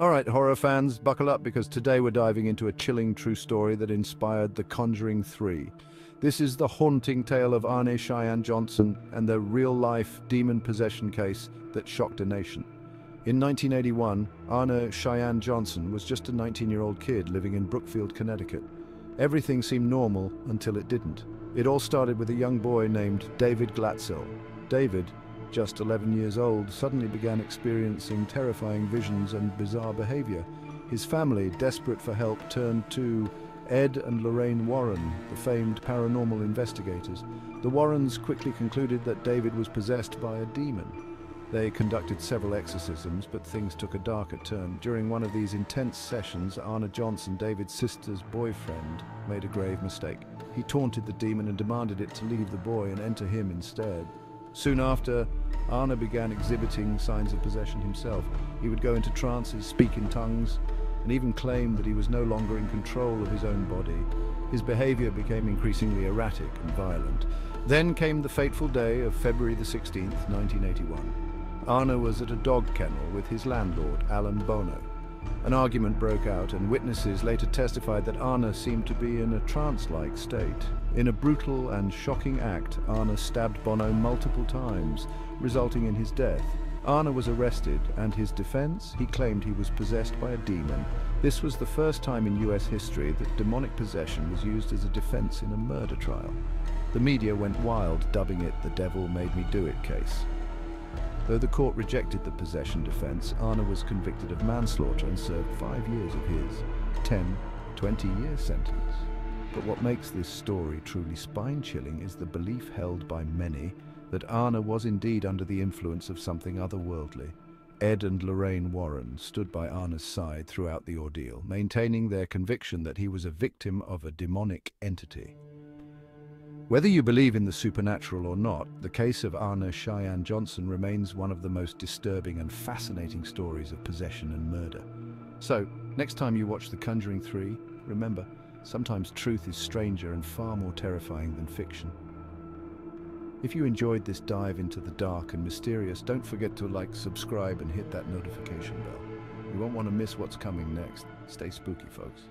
All right, horror fans, buckle up because today we're diving into a chilling true story that inspired The Conjuring 3. This is the haunting tale of Arne Cheyenne Johnson and the real-life demon possession case that shocked a nation. In 1981, Arne Cheyenne Johnson was just a 19-year-old kid living in Brookfield, Connecticut. Everything seemed normal until it didn't. It all started with a young boy named David Glatzel. David just 11 years old, suddenly began experiencing terrifying visions and bizarre behavior. His family, desperate for help, turned to Ed and Lorraine Warren, the famed paranormal investigators. The Warrens quickly concluded that David was possessed by a demon. They conducted several exorcisms, but things took a darker turn. During one of these intense sessions, Arne Johnson, David's sister's boyfriend, made a grave mistake. He taunted the demon and demanded it to leave the boy and enter him instead. Soon after, Arne began exhibiting signs of possession himself. He would go into trances, speak in tongues, and even claim that he was no longer in control of his own body. His behavior became increasingly erratic and violent. Then came the fateful day of February the 16th, 1981. Arne was at a dog kennel with his landlord, Alan Bono. An argument broke out, and witnesses later testified that Arne seemed to be in a trance-like state. In a brutal and shocking act, Arne stabbed Bono multiple times, resulting in his death. Arne was arrested, and his defense, he claimed he was possessed by a demon. This was the first time in US history that demonic possession was used as a defense in a murder trial. The media went wild, dubbing it the devil made me do it case. Though the court rejected the possession defense, Arne was convicted of manslaughter and served five years of his 10, 20-year sentence. But what makes this story truly spine-chilling is the belief held by many that Arne was indeed under the influence of something otherworldly. Ed and Lorraine Warren stood by Arne's side throughout the ordeal, maintaining their conviction that he was a victim of a demonic entity. Whether you believe in the supernatural or not, the case of Arne Cheyenne Johnson remains one of the most disturbing and fascinating stories of possession and murder. So, next time you watch The Conjuring 3, remember, sometimes truth is stranger and far more terrifying than fiction. If you enjoyed this dive into the dark and mysterious, don't forget to like, subscribe and hit that notification bell. You won't want to miss what's coming next. Stay spooky, folks.